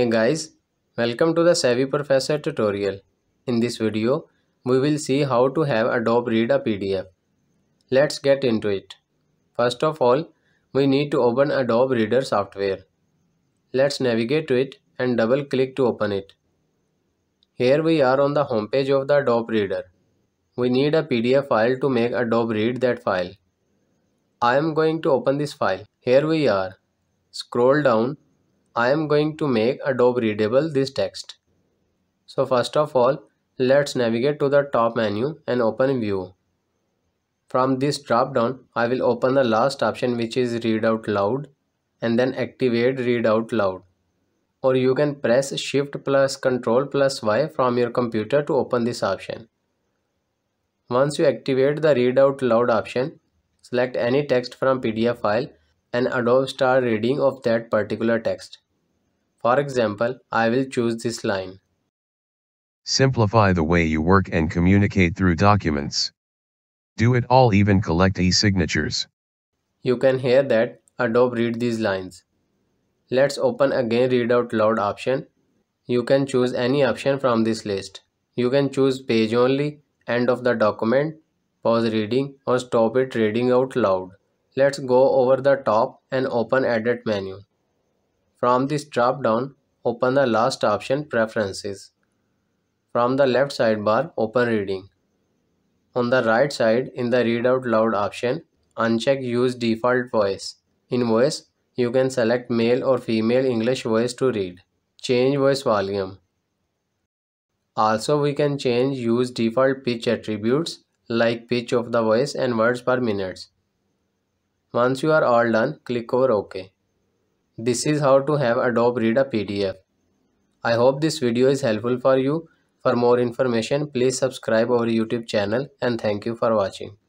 Hey guys, welcome to the Savvy Professor tutorial. In this video, we will see how to have Adobe read a PDF. Let's get into it. First of all, we need to open Adobe Reader software. Let's navigate to it and double click to open it. Here we are on the homepage of the Adobe Reader. We need a PDF file to make Adobe read that file. I am going to open this file. Here we are. Scroll down I am going to make Adobe readable this text. So first of all, let's navigate to the top menu and open view. From this drop down, I will open the last option which is read out loud and then activate read out loud. Or you can press shift plus control plus Y from your computer to open this option. Once you activate the read out loud option, select any text from PDF file and Adobe Star reading of that particular text. For example, I will choose this line. Simplify the way you work and communicate through documents. Do it all even collect e-signatures. You can hear that Adobe read these lines. Let's open again read out loud option. You can choose any option from this list. You can choose page only, end of the document, pause reading or stop it reading out loud. Let's go over the top and open edit menu. From this drop down, open the last option Preferences. From the left sidebar, open Reading. On the right side, in the Read Out Loud option, uncheck Use Default Voice. In Voice, you can select male or female English voice to read. Change voice volume. Also, we can change use default pitch attributes like pitch of the voice and words per minute. Once you are all done, click over OK. This is how to have Adobe read a PDF. I hope this video is helpful for you. For more information, please subscribe our YouTube channel and thank you for watching.